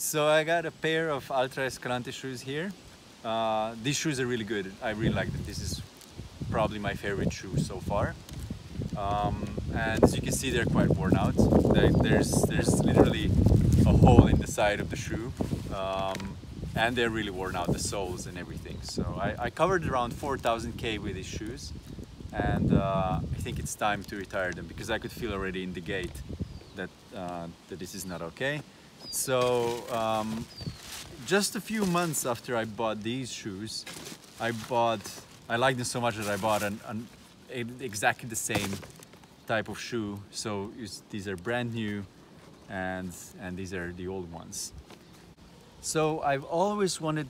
So I got a pair of Altra Escalante shoes here. Uh, these shoes are really good. I really like them. This is probably my favorite shoe so far. Um, and as you can see, they're quite worn out. there's, there's literally a hole in the side of the shoe. Um, and they're really worn out, the soles and everything. So I, I covered around 4,000 K with these shoes. And uh, I think it's time to retire them because I could feel already in the gait that, uh, that this is not okay. So um, just a few months after I bought these shoes, I bought, I liked them so much that I bought an, an exactly the same type of shoe. So these are brand new and, and these are the old ones. So I've always wanted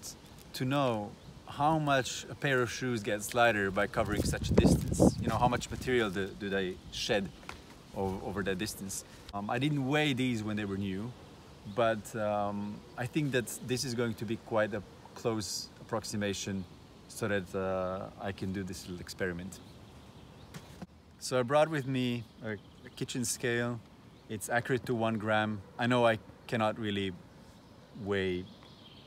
to know how much a pair of shoes gets lighter by covering such a distance. You know, how much material do, do they shed over, over that distance. Um, I didn't weigh these when they were new, but um, I think that this is going to be quite a close approximation so that uh, I can do this little experiment. So I brought with me a, a, kitchen scale. It's accurate to one gram. I know I cannot really weigh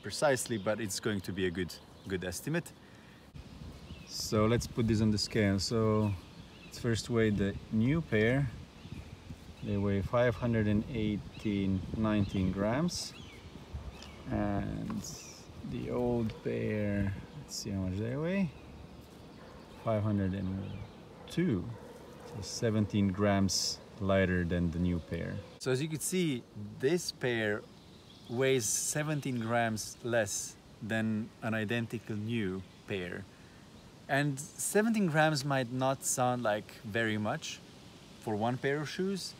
precisely, but it's going to be a good, good estimate. So let's put this on the scale. So let's first weigh the new pair they weigh 518 19 grams. And the old pair let's see how much they weigh. 502 so 17 grams lighter than the new pair. So as you can see this pair weighs 17 grams less than an identical new pair. And 17 grams might not sound like very much for one pair of shoes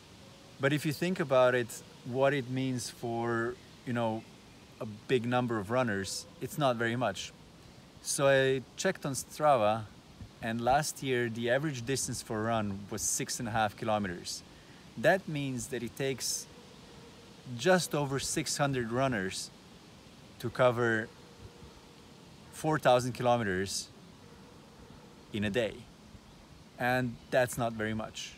but if you think about it, what it means for, you know, a big number of runners, it's not very much. So I checked on Strava and last year the average distance for a run was six and a half kilometers. That means that it takes just over 600 runners to cover 4,000 kilometers in a day. And that's not very much.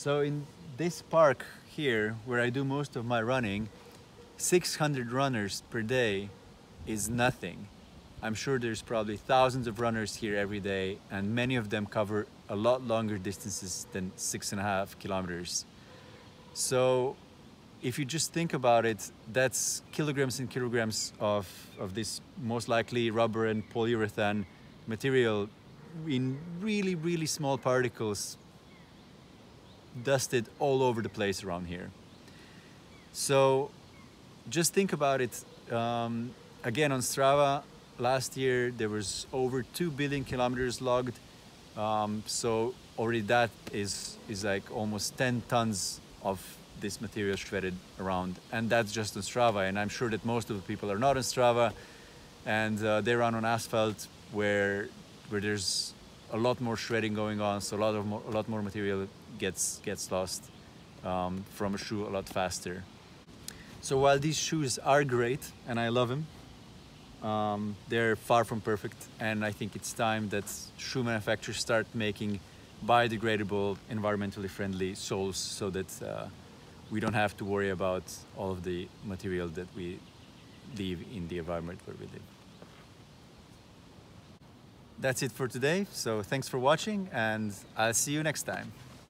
So in this park here, where I do most of my running, 600 runners per day is nothing. I'm sure there's probably thousands of runners here every day and many of them cover a lot longer distances than six and a half kilometers. So if you just think about it, that's kilograms and kilograms of, of this most likely rubber and polyurethane material in really, really small particles dusted all over the place around here. So just think about it. Um, again, on Strava, last year there was over 2 billion kilometers logged. Um, so already that is, is like almost 10 tons of this material shredded around. And that's just on Strava. And I'm sure that most of the people are not on Strava and uh, they run on asphalt where, where there's a lot more shredding going on, so a lot of more, a lot more material gets gets lost um, from a shoe a lot faster. So while these shoes are great and I love them, um, they're far from perfect, and I think it's time that shoe manufacturers start making biodegradable, environmentally friendly soles so that uh, we don't have to worry about all of the material that we leave in the environment where we live that's it for today. So thanks for watching and I'll see you next time.